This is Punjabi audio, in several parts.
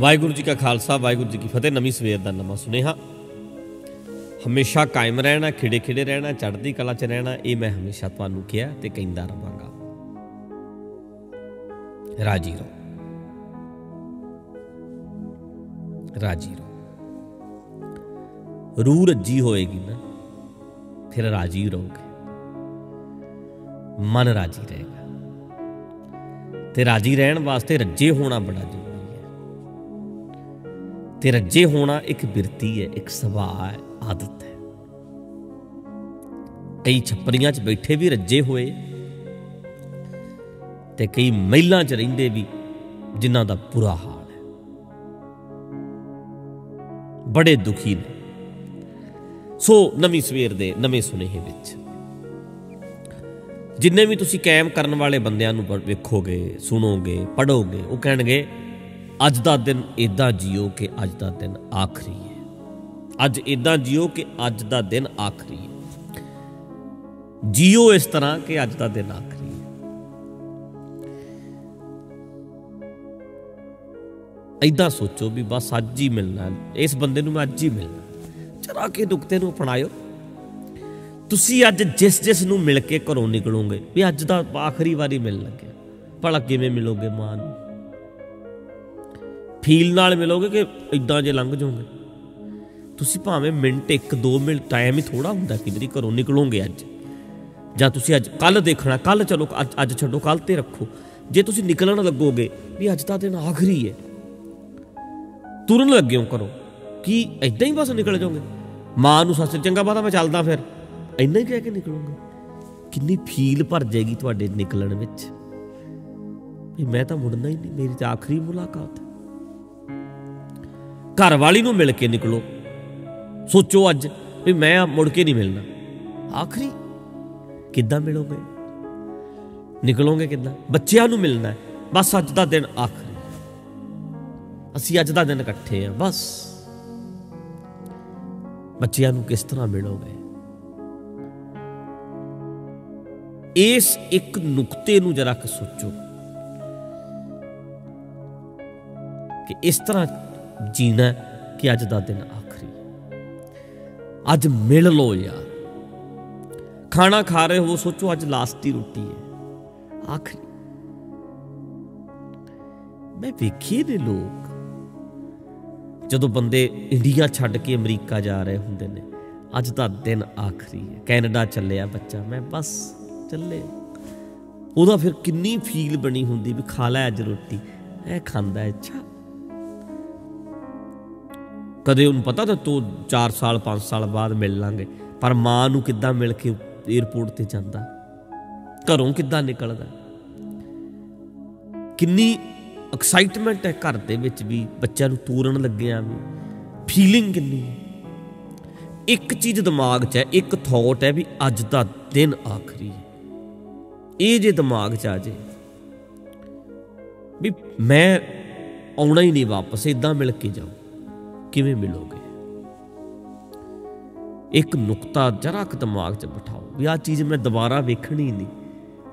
ਵਾਹਿਗੁਰੂ ਜੀ ਕਾ ਖਾਲਸਾ, ਵਾਹਿਗੁਰੂ ਜੀ ਕੀ ਫਤਿਹ। ਨਵੀਂ ਸਵੇਰ ਦਾ ਨਵਾਂ ਸੁਨੇਹਾ। ਹਮੇਸ਼ਾ ਕਾਇਮ ਰਹਿਣਾ ਖਿੜੇ ਖਿੜੇ ਰਹਿਣਾ, ਚੜ੍ਹਦੀ ਕਲਾ 'ਚ ਰਹਿਣਾ, ਇਹ ਮੈਂ ਹਮੇਸ਼ਾ ਤੁਹਾਨੂੰ ਕਿਹਾ ਤੇ ਕਹਿੰਦਾ ਰਵਾਂਗਾ ਰਾਜੀ ਰਹੋ। ਰਾਜੀ ਰਹੋ। ਰੂਹ ਰੱਜੀ ਹੋਏਗੀ ਨਾ, ਫਿਰ ਰਾਜੀ ਰਹੋਗੇ। ਮਨ ਰਾਜੀ ਰਹੇਗਾ। ਤੇ ਰਾਜੀ ਰਹਿਣ ਵਾਸਤੇ ਰੱਜੇ ਹੋਣਾ ਬੜਾ ਜ਼ਰੂਰੀ ਤੇ ਰੱਜੇ ਹੋਣਾ ਇੱਕ ਬਿਰਤੀ ਹੈ, ਇੱਕ ਸੁਭਾਅ ਹੈ, ਆਦਤ ਹੈ। ਕਈ ਛੱਪਰੀਆਂ 'ਚ ਬੈਠੇ ਵੀ ਰੱਜੇ ਹੋਏ ਤੇ ਕਈ ਮਹਿਲਾਂ 'ਚ ਰਹਿੰਦੇ ਵੀ ਜਿਨ੍ਹਾਂ ਦਾ ਬੁਰਾ ਹਾਲ ਹੈ। ਬੜੇ ਦੁਖੀ ਨੇ। ਸੋ ਨਵੀਂ ਸਵੇਰ ਦੇ ਨਵੇਂ ਸੁਨੇਹੇ ਵਿੱਚ। ਜਿੰਨੇ ਵੀ ਤੁਸੀਂ ਕਾਇਮ ਕਰਨ ਵਾਲੇ ਬੰਦਿਆਂ ਨੂੰ ਵੇਖੋਗੇ, ਸੁਣੋਗੇ ਪੜੋਗੇ ਉਹ ਕਹਿਣਗੇ ਅੱਜ ਦਾ ਦਿਨ ਇਦਾਂ ਜੀਓ ਕਿ ਅੱਜ ਦਾ ਦਿਨ ਆਖਰੀ ਹੈ। ਅੱਜ ਇਦਾਂ ਜੀਓ ਕਿ ਅੱਜ ਦਾ ਦਿਨ ਆਖਰੀ ਹੈ। ਜੀਓ ਇਸ ਤਰ੍ਹਾਂ ਕਿ ਅੱਜ ਦਾ ਦਿਨ ਆਖਰੀ ਹੈ। ਐਦਾਂ ਸੋਚੋ ਵੀ ਬਸ ਅੱਜ ਹੀ ਮਿਲਣਾ ਇਸ ਬੰਦੇ ਨੂੰ ਮੈਂ ਅੱਜ ਹੀ ਮਿਲਣਾ ਚਰਾ ਕੇ ਦੁਖਤੇ ਨੂੰ ਅਪਣਾਇਓ। ਤੁਸੀਂ ਅੱਜ ਜਿਸ ਜਿਸ ਨੂੰ ਮਿਲ ਕੇ ਘਰੋਂ ਨਿਕਲੋਗੇ ਵੀ ਅੱਜ ਦਾ ਆਖਰੀ ਵਾਰੀ ਮਿਲਣ ਲੱਗਿਆ। ਭਲਾ ਕਿਵੇਂ ਮਿਲੋਗੇ ਮਾਂ ਨੂੰ? ਫੀਲ ਨਾਲ ਮਿਲੋਗੇ ਕਿ ਇਦਾਂ ਜੇ ਲੰਘ ਜਾਓਗੇ? ਤੁਸੀਂ ਭਾਵੇਂ ਮਿੰਟ 1 2 ਮਿੰਟ ਟਾਈਮ ਹੀ ਥੋੜਾ ਹੁੰਦਾ ਕਿਧਰੀ ਘਰੋਂ ਨਿਕਲੋਗੇ ਅੱਜ। ਜਾਂ ਤੁਸੀਂ ਅੱਜ ਕੱਲ ਦੇਖਣਾ ਕੱਲ ਚਲੋ, ਅੱਜ ਅੱਜ ਛੱਡੋ ਕੱਲ ਤੇ ਰੱਖੋ। ਜੇ ਤੁਸੀਂ ਨਿਕਲਣ ਲੱਗੋਗੇ ਵੀ ਅੱਜ ਦਾ ਦਿਨ ਆਖਰੀ ਹੈ ਤੁਰਨ ਲੱਗੇ ਹੋ ਕਰੋ ਕੀ ਇਦਾਂ ਹੀ ਬਸ ਨਿਕਲ ਜਾਓਗੇ? ਮਾਂ ਨੂੰ ਸੱਸ, ਚੰਗਾ ਬਾਤਾ ਮੈਂ ਚੱਲਦਾ ਫਿਰ। ਇੰਨਾ ਹੀ ਕਹਿ ਕੇ ਨਿਕਲੂੰਗਾ? ਕਿੰਨੀ ਫੀਲ ਭਰ ਜਾਏਗੀ ਤੁਹਾਡੇ ਨਿਕਲਣ ਵਿੱਚ। ਵੀ ਮੈਂ ਤਾਂ ਮੁੜਨਾ ਹੀ ਨਹੀਂ, ਮੇਰੀ ਤਾਂ ਆਖਰੀ ਮੁਲਾਕਾਤ। ਘਰ ਵਾਲੀ ਨੂੰ ਮਿਲ ਕੇ ਨਿਕਲੋ। ਸੋਚੋ ਅੱਜ ਵੀ ਮੈਂ ਮੁੜ ਕੇ ਨਹੀਂ ਮਿਲਣਾ। ਆਖਰੀ, ਕਿੱਦਾਂ ਮਿਲੋਗੇ? ਨਿਕਲੋਗੇ ਕਿੱਦਾਂ? ਬੱਚਿਆਂ ਨੂੰ ਮਿਲਣਾ ਹੈ। ਬਸ ਅੱਜ ਦਾ ਦਿਨ ਆਖਰੀ। ਅਸੀਂ ਅੱਜ ਦਾ ਦਿਨ ਇਕੱਠੇ ਆ ਬਸ। ਬੱਚਿਆਂ ਨੂੰ ਕਿਸ ਤਰ੍ਹਾਂ ਮਿਲੋਗੇ? ਇਸ ਇੱਕ ਨੁਕਤੇ ਨੂੰ ਜਰਾ ਕਿ ਸੋਚੋ ਕਿ ਇਸ ਤਰ੍ਹਾਂ ਜੀਣਾ ਕਿ ਅੱਜ ਦਾ ਦਿਨ ਆਖਰੀ। ਅੱਜ ਮਿਲ ਲੋ ਯਾਰ। ਖਾਣਾ ਖਾ ਰਹੇ ਹੋ ਸੋਚੋ ਅੱਜ ਲਾਸਟ ਦੀ ਰੋਟੀ ਹੈ। ਆਖਰੀ। ਮੈਂ ਵੇਖੇ ਨੇ ਲੋਕ। ਜਦੋਂ ਬੰਦੇ ਇੰਡੀਆ ਛੱਡ ਕੇ ਅਮਰੀਕਾ ਜਾ ਰਹੇ ਹੁੰਦੇ ਨੇ ਅੱਜ ਦਾ ਦਿਨ ਆਖਰੀ ਹੈ। ਕੈਨੇਡਾ ਚੱਲਿਆ ਬੱਚਾ ਮੈਂ ਬਸ ਚੱਲੇ। ਉਹਦਾ ਫਿਰ ਕਿੰਨੀ ਫੀਲ ਬਣੀ ਹੁੰਦੀ ਵੀ ਖਾ ਲੈ ਅੱਜ ਰੋਟੀ। ਇਹ ਖਾਂਦਾ ਹੈ, ਅੱਛਾ। ਕਦੇ ਉਹਨੂੰ ਪਤਾ ਤਾਂ ਤੂੰ 4 ਸਾਲ 5 ਸਾਲ ਬਾਅਦ ਮਿਲ ਲਾਂਗੇ। ਪਰ ਮਾਂ ਨੂੰ ਕਿੱਦਾਂ ਮਿਲ ਕੇ 에어ਪੋਰਟ ਤੇ ਜਾਂਦਾ? ਘਰੋਂ ਕਿੱਦਾਂ ਨਿਕਲਦਾ? ਕਿੰਨੀ ਐਕਸਾਈਟਮੈਂਟ ਹੈ ਘਰ ਦੇ ਵਿੱਚ ਵੀ ਬੱਚਿਆਂ ਨੂੰ ਤੂਰਨ ਲੱਗਿਆ ਵੀ। ਫੀਲਿੰਗ ਕਿੰਨੀ ਹੈ? ਇੱਕ ਚੀਜ਼ ਦਿਮਾਗ 'ਚ ਹੈ, ਇੱਕ ਥੌਟ ਹੈ ਵੀ ਅੱਜ ਦਾ ਦਿਨ ਆਖਰੀ ਹੈ। ਇਹ ਜੇ ਦਿਮਾਗ 'ਚ ਆ ਜੇ ਵੀ ਮੈਂ ਆਉਣਾ ਹੀ ਨਹੀਂ ਵਾਪਸ ਇਦਾਂ ਮਿਲ ਕੇ ਜਾਉ ਕਿਵੇਂ ਮਿਲੋਗੇ? ਇੱਕ ਨੁਕਤਾ ਜਰਾ ਕੁ ਦਿਮਾਗ 'ਚ ਬਿਠਾਓ ਵੀ ਆ ਚੀਜ਼ ਮੈਂ ਦੁਬਾਰਾ ਵੇਖਣੀ ਨਹੀਂ।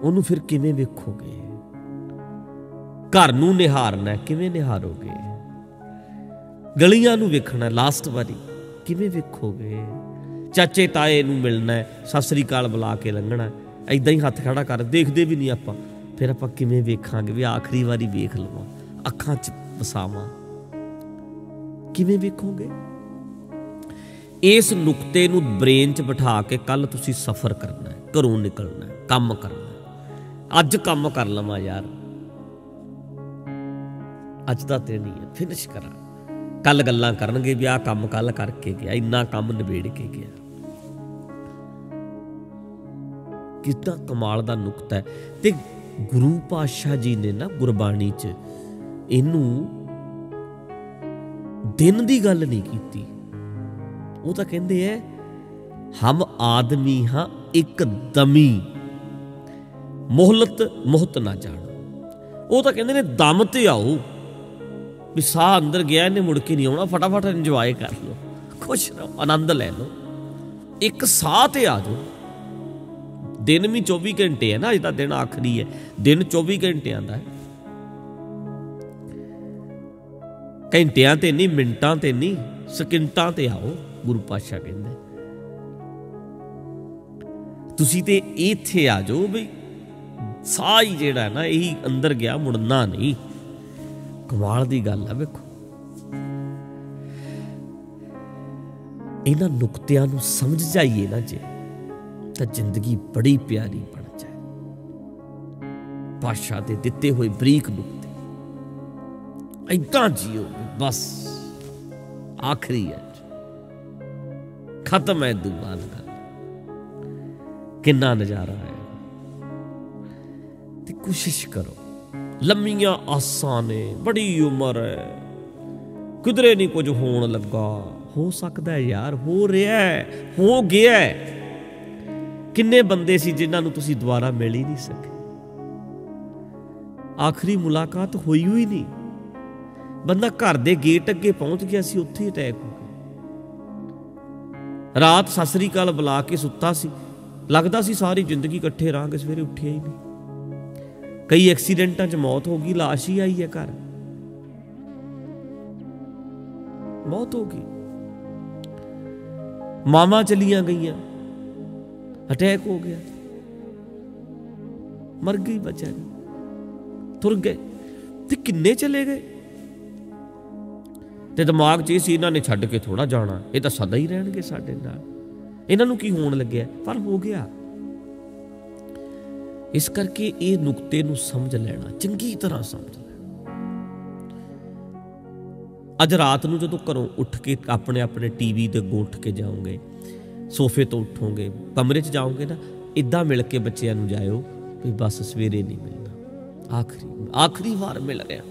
ਉਹਨੂੰ ਫਿਰ ਕਿਵੇਂ ਵੇਖੋਗੇ? ਘਰ ਨੂੰ ਨਿਹਾਰਨਾ ਕਿਵੇਂ ਨਿਹਾਰੋਗੇ? ਗਲੀਆਂ ਨੂੰ ਵੇਖਣਾ ਲਾਸਟ ਵਾਰੀ ਕਿਵੇਂ ਵੇਖੋਗੇ? ਚਾਚੇ ਤਾਏ ਨੂੰ ਮਿਲਣਾ ਸਤਿ ਸ੍ਰੀ ਅਕਾਲ ਬੁਲਾ ਕੇ ਲੰਘਣਾ ਐਦਾਂ ਹੀ ਹੱਥ ਖੜਾ ਕਰ, ਦੇਖਦੇ ਵੀ ਨਹੀਂ ਆਪਾਂ। ਫਿਰ ਆਪਾਂ ਕਿਵੇਂ ਵੇਖਾਂਗੇ? ਵੀ ਆਖਰੀ ਵਾਰੀ ਵੇਖ ਲਵਾਂ, ਅੱਖਾਂ 'ਚ ਵਸਾਵਾਂ। ਕਿਵੇਂ ਵੇਖੋਗੇ? ਇਸ ਨੁਕਤੇ ਨੂੰ ਬ੍ਰੇਨ 'ਚ ਬਿਠਾ ਕੇ ਕੱਲ ਤੁਸੀਂ ਸਫ਼ਰ ਕਰਨਾ ਹੈ, ਘਰੋਂ ਨਿਕਲਣਾ ਹੈ, ਕੰਮ ਕਰਨਾ ਹੈ। ਅੱਜ ਕੰਮ ਕਰ ਲਵਾਂ ਯਾਰ। ਅੱਜ ਦਾ ਦਿਨ ਹੀ ਹੈ ਫਿਨਿਸ਼ ਕਰਾਂ। ਕੱਲ ਗੱਲਾਂ ਕਰਨਗੇ ਵੀ ਆਹ ਕੰਮ ਕੱਲ ਕਰਕੇ ਗਿਆ, ਇੰਨਾ ਕੰਮ ਨਿਬੇੜ ਕੇ ਗਿਆ। ਕਿੰਨਾ ਕਮਾਲ ਦਾ ਨੁਕਤਾ ਹੈ। ਤੇ ਗੁਰੂ ਪਾਤਸ਼ਾਹ ਜੀ ਨੇ ਨਾ ਗੁਰਬਾਣੀ 'ਚ ਇਹਨੂੰ ਦਿਨ ਦੀ ਗੱਲ ਨਹੀਂ ਕੀਤੀ। ਉਹ ਤਾਂ ਕਹਿੰਦੇ ਐ, ਹਮ ਆਦਮੀ ਹਾਂ ਇੱਕ ਦਮੀ ਮੁਹਲਤ ਮੁਹਤ ਨਾ ਜਾਣ। ਉਹ ਤਾਂ ਕਹਿੰਦੇ ਨੇ, ਦਮ ਤੇ ਆਓ। ਵੀ ਸਾਹ ਅੰਦਰ ਗਿਆ, ਇਹਨੇ ਮੁੜ ਕੇ ਨਹੀਂ ਆਉਣਾ। ਫਟਾਫਟ ਇੰਜੋਏ ਕਰ ਲਓ। ਖੁਸ਼ ਰਹੋ, ਆਨੰਦ ਲੈ ਲਓ। ਇੱਕ ਸਾਹ ਤੇ ਆ ਜਾਓ। ਦਿਨ ਵੀ 24 ਘੰਟੇ ਹੈ ਨਾ, ਅੱਜ ਦਾ ਦਿਨ ਆਖਰੀ ਹੈ ਦਿਨ 24 ਘੰਟਿਆਂ ਦਾ ਹੈ ਘੰਟਿਆਂ ਤੇ ਨਹੀਂ, ਮਿੰਟਾਂ ਤੇ ਨਹੀਂ, ਸਕਿੰਟਾਂ ਤੇ ਆਓ, ਗੁਰੂ ਪਾਤਸ਼ਾਹ ਕਹਿੰਦੇ। ਤੁਸੀਂ ਤੇ ਇੱਥੇ ਆ ਜਾਓ ਬਈ ਸਾਹ ਹੀ ਜਿਹੜਾ ਨਾ, ਇਹੀ ਅੰਦਰ ਗਿਆ, ਮੁੜਨਾ ਨਹੀਂ। ਕਮਾਲ ਦੀ ਗੱਲ ਆ, ਵੇਖੋ। ਇਹਨਾਂ ਨੁਕਤਿਆਂ ਨੂੰ ਸਮਝ ਜਾਈਏ ਨਾ ਜੇ, ਤਾਂ ਜ਼ਿੰਦਗੀ ਬੜੀ ਪਿਆਰੀ ਬਣ ਜਾਏ। ਪਾਸ਼ਾ ਦੇ ਦਿੱਤੇ ਹੋਏ ਬਰੀਕ ਨੁਕਤੇ। ਐਦਾਂ ਜੀਓ, ਬਸ ਆਖਰੀ ਹੈ। ਖਤਮ ਹੈ ਦੁਬਾਰਾ ਗੱਲ ਕਿੰਨਾ ਨਜ਼ਾਰਾ ਹੈ। ਤੇ ਕੋਸ਼ਿਸ਼ ਕਰੋ। ਲੰਮੀਆਂ ਆਸਾਂ ਨੇ, ਬੜੀ ਉਮਰ ਹੈ। ਕਿਧਰੇ ਨਹੀਂ ਕੁਝ ਹੋਣ ਲੱਗਾ। ਹੋ ਸਕਦਾ ਹੈ ਯਾਰ, ਹੋ ਰਿਹਾ ਹੈ, ਹੋ ਗਿਆ ਹੈ। ਕਿੰਨੇ ਬੰਦੇ ਸੀ ਜਿਨ੍ਹਾਂ ਨੂੰ ਤੁਸੀਂ ਦੁਬਾਰਾ ਮਿਲ ਹੀ ਨਹੀਂ ਸਕੇ? ਆਖਰੀ ਮੁਲਾਕਾਤ ਹੋਈ ਹੋਈ ਨਹੀਂ। ਬੰਦਾ ਘਰ ਦੇ ਗੇਟ ਅੱਗੇ ਪਹੁੰਚ ਗਿਆ ਸੀ, ਉੱਥੇ ਹੀ ਅਟੈਕ ਹੋ ਗਿਆ। ਰਾਤ ਸਸਰੀ ਕਾਲ ਬੁਲਾ ਕੇ ਸੁੱਤਾ ਸੀ। ਲੱਗਦਾ ਸੀ ਸਾਰੀ ਜ਼ਿੰਦਗੀ ਇਕੱਠੇ ਰਹਾਂਗੇ, ਸਵੇਰੇ ਉੱਠਿਆ ਹੀ ਨਹੀਂ। ਕਈ ਐਕਸੀਡੈਂਟਾਂ 'ਚ ਮੌਤ ਹੋ ਗਈ, ਲਾਸ਼ ਹੀ ਆਈ ਹੈ ਘਰ। ਮੌਤ ਹੋ ਗਈ। ਮਾਮਾ ਚਲੀਆਂ ਗਈਆਂ। ਅਟੈਕ ਹੋ ਗਿਆ। ਮਰ ਗਈ ਬਚਾ ਤੁਰ ਗਏ। ਤੇ ਕਿੰਨੇ ਚਲੇ ਗਏ? ਤੇ ਦਿਮਾਗ 'ਚ ਇਹ ਸੀ ਇਹਨਾਂ ਨੇ ਛੱਡ ਕੇ ਥੋੜਾ ਜਾਣਾ। ਇਹ ਤਾਂ ਸਦਾ ਹੀ ਰਹਿਣਗੇ ਸਾਡੇ ਨਾਲ। ਇਹਨਾਂ ਨੂੰ ਕੀ ਹੋਣ ਲੱਗਿਆ? ਪਰ ਹੋ ਗਿਆ। ਇਸ ਕਰਕੇ ਇਹ ਨੁਕਤੇ ਨੂੰ ਸਮਝ ਲੈਣਾ, ਚੰਗੀ ਤਰ੍ਹਾਂ ਸਮਝ ਲੈਣਾ। ਅੱਜ ਰਾਤ ਨੂੰ ਜਦੋਂ ਘਰੋਂ ਉੱਠ ਕੇ ਆਪਣੇ ਆਪਣੇ ਟੀਵੀ ਦੇ ਗੋਠ ਕੇ ਜਾਓਗੇ, ਸੋਫੇ ਤੋਂ ਉੱਠੋਗੇ, ਕਮਰੇ 'ਚ ਜਾਓਗੇ ਨਾ ਇਦਾਂ ਮਿਲ ਕੇ ਬੱਚਿਆਂ ਨੂੰ ਜਾਇਓ ਵੀ ਬਸ ਸਵੇਰੇ ਨਹੀਂ ਮਿਲਣਾ। ਆਖਰੀ ਆਖਰੀ ਵਾਰ ਮਿਲ ਰਿਹਾ।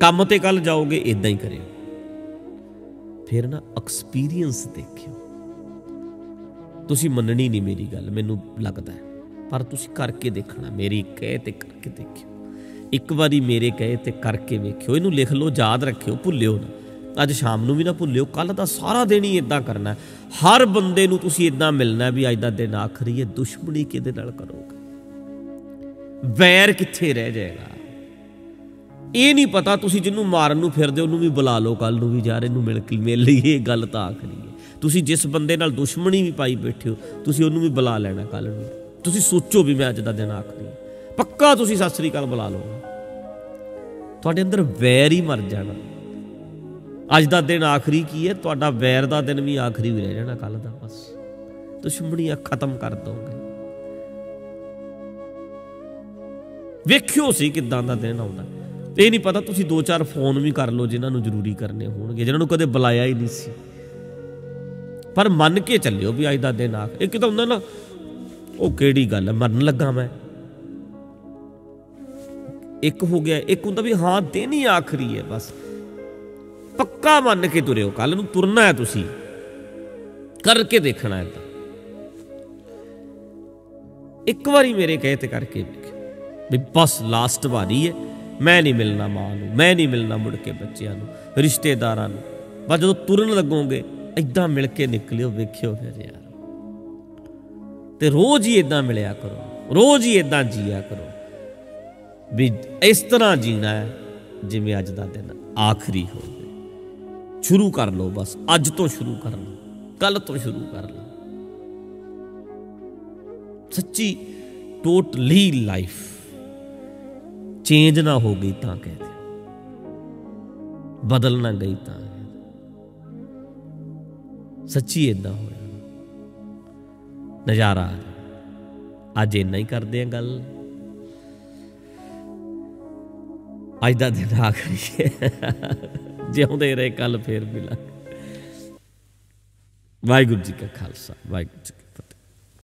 ਕੰਮ ਤੇ ਕੱਲ ਜਾਓਗੇ ਇਦਾਂ ਹੀ ਕਰਿਓ। ਫਿਰ ਨਾ ਐਕਸਪੀਰੀਅੰਸ ਦੇਖਿਓ। ਤੁਸੀਂ ਮੰਨਣੀ ਨਹੀਂ ਮੇਰੀ ਗੱਲ, ਮੈਨੂੰ ਲੱਗਦਾ ਪਰ ਤੁਸੀਂ ਕਰਕੇ ਦੇਖਣਾ, ਮੇਰੀ ਕਹੇ ਤੇ ਕਰਕੇ ਦੇਖਿਓ। ਇੱਕ ਵਾਰੀ ਮੇਰੇ ਕਹੇ ਤੇ ਕਰਕੇ ਵੇਖਿਓ, ਇਹਨੂੰ ਲਿਖ ਲਓ, ਯਾਦ ਰੱਖਿਓ, ਭੁੱਲਿਓ ਨਾ। ਅੱਜ ਸ਼ਾਮ ਨੂੰ ਵੀ ਨਾ ਭੁੱਲਿਓ ਕੱਲ ਦਾ ਸਾਰਾ ਦਿਨ ਹੀ ਇਦਾਂ ਕਰਨਾ ਹਰ ਬੰਦੇ ਨੂੰ ਤੁਸੀਂ ਇਦਾਂ ਮਿਲਣਾ ਵੀ ਅੱਜ ਦਾ ਦਿਨ ਆਖਰੀ ਹੈ, ਦੁਸ਼ਮਣੀ ਕਿਹਦੇ ਨਾਲ ਕਰੋਗੇ? ਵੈਰ ਕਿੱਥੇ ਰਹਿ ਜਾਏਗਾ? ਇਹ ਨਹੀਂ ਪਤਾ ਤੁਸੀਂ ਜਿਹਨੂੰ ਮਾਰਨ ਨੂੰ ਫਿਰਦੇ ਉਹਨੂੰ ਵੀ ਬੁਲਾ ਲਓ ਕੱਲ ਨੂੰ ਵੀ ਯਾਰ ਇਹਨੂੰ ਮਿਲ ਕੇ, ਮਿਲ ਲਈਏ, ਇਹ ਗੱਲ ਤਾਂ ਆਖਰੀ ਹੈ। ਤੁਸੀਂ ਜਿਸ ਬੰਦੇ ਨਾਲ ਦੁਸ਼ਮਣੀ ਵੀ ਪਾਈ ਬੈਠੇ ਹੋ, ਤੁਸੀਂ ਉਹਨੂੰ ਵੀ ਬੁਲਾ ਲੈਣਾ ਕੱਲ ਨੂੰ। ਤੁਸੀਂ ਸੋਚੋ ਵੀ ਮੈਂ ਅੱਜ ਦਾ ਦਿਨ ਆਖਰੀ ਪੱਕਾ ਤੁਸੀਂ ਸਤਿ ਸ੍ਰੀ ਅਕਾਲ ਬੁਲਾ ਲਓ ਤੁਹਾਡੇ ਅੰਦਰ ਵੈਰ ਹੀ ਮਰ ਜਾਣਾ। ਅੱਜ ਦਾ ਦਿਨ ਆਖਰੀ ਕੀ ਹੈ? ਤੁਹਾਡਾ ਵੈਰ ਦਾ ਦਿਨ ਵੀ ਆਖਰੀ ਵੀ ਰਹਿ ਜਾਣਾ ਕੱਲ ਦਾ ਬਸ। ਦੁਸ਼ਮਣੀਆਂ ਖਤਮ ਕਰ ਦੋਗੇ। ਵੇਖਿਓ ਸੀ ਕਿਦਾਂ ਦਾ ਦਿਨ ਆਉਂਦਾ। ਇਹ ਨਹੀਂ ਪਤਾ ਤੁਸੀਂ ਦੋ ਚਾਰ ਫੋਨ ਵੀ ਕਰ ਲਓ ਜਿਨ੍ਹਾਂ ਨੂੰ ਜ਼ਰੂਰੀ ਕਰਨੇ ਹੋਣਗੇ, ਜਿਨ੍ਹਾਂ ਨੂੰ ਕਦੇ ਬੁਲਾਇਆ ਹੀ ਨਹੀਂ ਸੀ। ਪਰ ਮੰਨ ਕੇ ਚੱਲਿਓ ਵੀ ਅੱਜ ਦਾ ਦਿਨ ਆ। ਇੱਕ ਤਾਂ ਹੁੰਦਾ ਨਾ, ਉਹ ਕਿਹੜੀ ਗੱਲ ਹੈ ਮਰਨ ਲੱਗਾ ਮੈਂ। ਇੱਕ ਹੋ ਗਿਆ, ਇੱਕ ਹੁੰਦਾ ਵੀ ਹਾਂ, ਦਿਨ ਹੀ ਆਖਰੀ ਹੈ ਬਸ। ਪੱਕਾ ਮੰਨ ਕੇ ਤੁਰਿਓ ਕੱਲ ਨੂੰ ਤੁਰਨਾ ਹੈ ਤੁਸੀਂ। ਕਰਕੇ ਦੇਖਣਾ ਹੈ ਤਾਂ। ਇੱਕ ਵਾਰੀ ਮੇਰੇ ਕਹੇ ਤੇ ਕਰਕੇ ਵੀ ਬਸ ਲਾਸਟ ਵਾਰੀ ਹੈ। ਮੈਂ ਨਹੀਂ ਮਿਲਣਾ ਮਾਂ ਨੂੰ, ਮੈਂ ਨਹੀਂ ਮਿਲਣਾ ਮੁੜ ਕੇ ਬੱਚਿਆਂ ਨੂੰ, ਰਿਸ਼ਤੇਦਾਰਾਂ ਨੂੰ। ਬਸ ਜਦੋਂ ਤੁਰਨ ਲੱਗੋਗੇ ਇਦਾਂ ਮਿਲ ਕੇ ਨਿਕਲਿਓ, ਵੇਖਿਓ ਫਿਰ ਯਾਰ। ਤੇ ਰੋਜ਼ ਹੀ ਇਦਾਂ ਮਿਲਿਆ ਕਰੋ, ਰੋਜ਼ ਹੀ ਇਦਾਂ ਜੀਆ ਕਰੋ। ਵੀ ਇਸ ਤਰ੍ਹਾਂ ਜੀਣਾ ਹੈ, ਜਿਵੇਂ ਅੱਜ ਦਾ ਦਿਨ ਆਖਰੀ ਹੋਵੇ। ਸ਼ੁਰੂ ਕਰ ਲਓ ਬਸ, ਅੱਜ ਤੋਂ ਸ਼ੁਰੂ ਕਰ ਲਓ ਕੱਲ ਤੋਂ ਸ਼ੁਰੂ ਕਰ ਲਓ। ਸੱਚੀ, ਟੋਟਲੀ ਲਾਈਫ ਚੇਂਜ ਨਾ ਹੋ ਗਈ ਤਾਂ ਕਹਿ ਕਹਦੇ ਬਦਲ ਨਾ ਗਈ ਤਾਂ ਸੱਚੀ ਇਦਾਂ ਹੋਇਆ। ਨਜ਼ਾਰਾ ਅੱਜ ਇੰਨਾ ਹੀ ਕਰਦੇ ਆ ਗੱਲ। ਅੱਜ ਦਾ ਦਿਨ ਆਖਰੀ ਜਿਉਂਦੇ ਰਹੇ ਕੱਲ ਫੇਰ ਮਿਲਾਂਗੇ। ਵਾਹਿਗੁਰੂ ਜੀ ਕਾ ਖਾਲਸਾ, ਵਾਹਿਗੁਰੂ ਜੀ